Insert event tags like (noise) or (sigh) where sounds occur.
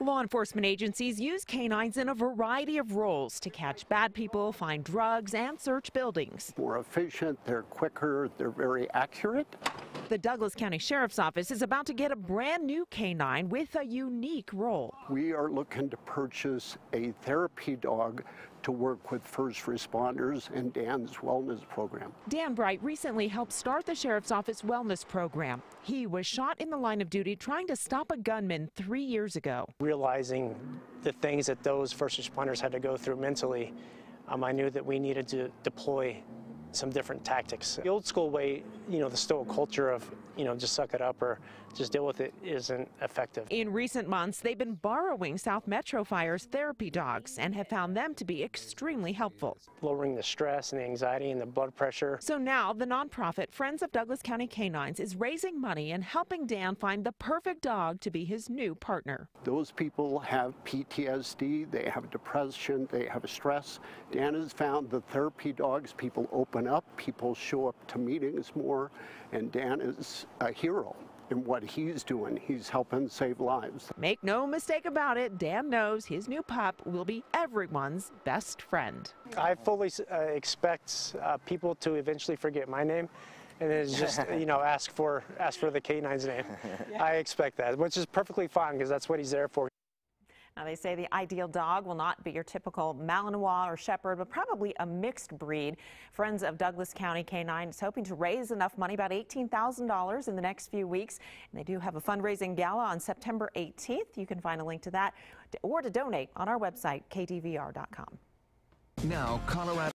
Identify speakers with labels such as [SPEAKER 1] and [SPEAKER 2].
[SPEAKER 1] Law enforcement agencies use canines in a variety of roles to catch bad people, find drugs, and search buildings.
[SPEAKER 2] More efficient, they're quicker, they're very accurate.
[SPEAKER 1] The Douglas County Sheriff's Office is about to get a brand new canine with a unique role.
[SPEAKER 2] We are looking to purchase a therapy dog to work with first responders and Dan's wellness program.
[SPEAKER 1] Dan Brite recently helped start the Sheriff's Office wellness program. He was shot in the line of duty trying to stop a gunman three years ago.
[SPEAKER 3] Realizing the things that those first responders had to go through mentally, um, I knew that we needed to deploy some different tactics. The old school way, you know, the stoic culture of, you know, just suck it up or just deal with it isn't effective.
[SPEAKER 1] In recent months, they've been borrowing South Metro Fire's therapy dogs and have found them to be extremely helpful.
[SPEAKER 3] Lowering the stress and the anxiety and the blood pressure.
[SPEAKER 1] So now the nonprofit Friends of Douglas County Canines is raising money and helping Dan find the perfect dog to be his new partner.
[SPEAKER 2] Those people have PTSD, they have depression, they have stress. Dan has found the therapy dogs, people open up, people show up to meetings more, and Dan is a hero in what he's doing. He's helping save lives.
[SPEAKER 1] Make no mistake about it, Dan knows his new pup will be everyone's best friend.
[SPEAKER 3] I fully uh, expect uh, people to eventually forget my name and then just (laughs) you know ask for ask for the canine's name. yeah. (laughs) I expect that, which is perfectly fine because that's what he's there for.
[SPEAKER 1] Now, they say the ideal dog will not be your typical Malinois or Shepherd, but probably a mixed breed. Friends of Douglas County Canine is hoping to raise enough money, about $18,000 in the next few weeks. And they do have a fundraising gala on September 18th. You can find a link to that or to donate on our website, kdvr.com.
[SPEAKER 4] Now, Colorado.